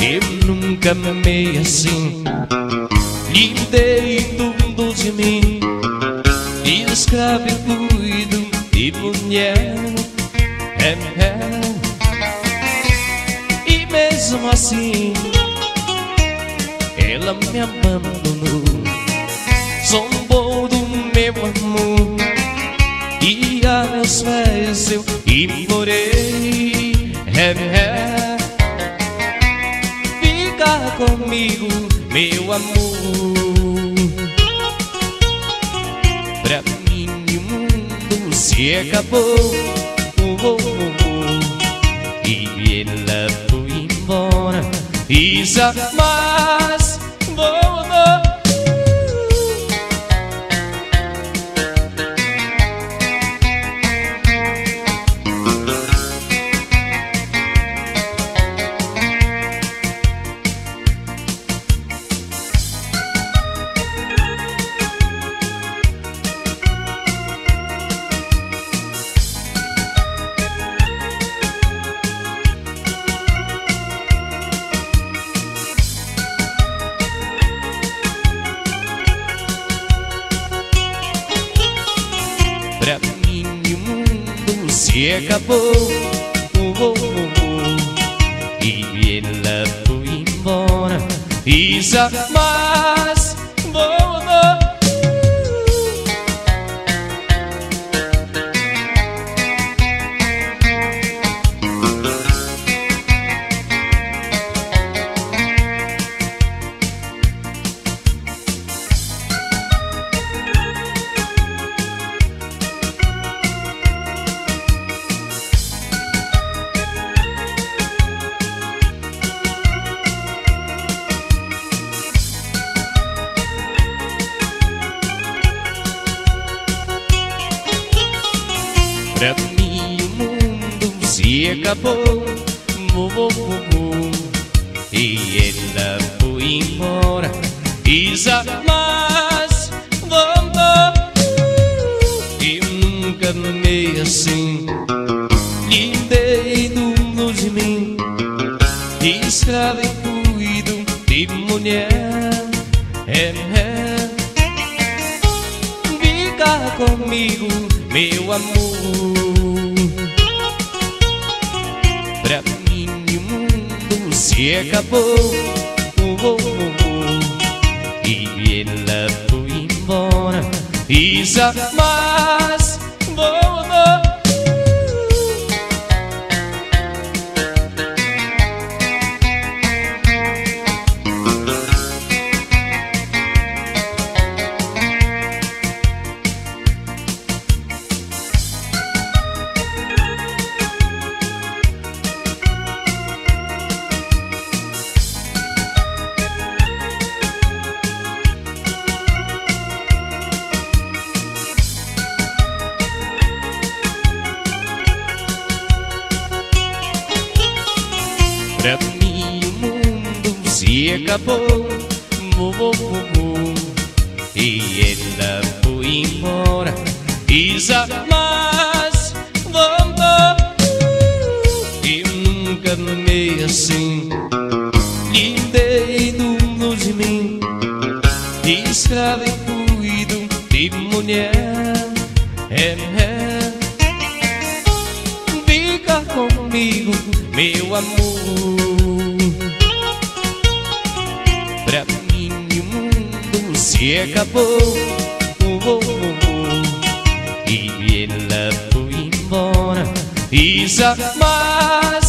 Eu nunca me amei assim. Lhe dei tudo de mim. E escravo e cuido de mulher. É. E mesmo assim Ela me abandonou. Zombou do meu amor. E a meus pés eu implorei. É, é. Comigo, meu amor. Pra mim o mundo se acabou oh, oh, oh, E ela foi embora E jamais se acabou oh, oh, oh. E ela foi embora E jamais Pra mim o mundo se acabou oh, oh. E ela foi embora. E jamais voltou Eu nunca amei assim. Lhe dei tudo de mim. Escravo e cuido de mulher. É, é. Fica comigo, meu amor Pra mim o mundo se acabou oh, oh, oh. E ela foi embora E jamais Pra mim o mundo se acabou oh, oh. E ela foi embora. E jamais voltou Eu nunca amei assim. Lhe dei tudo de mim. Escravo e cuido de mulher meu amor. Pra mim o mundo se acabou. Oh, oh, oh. E ela foi embora E jamais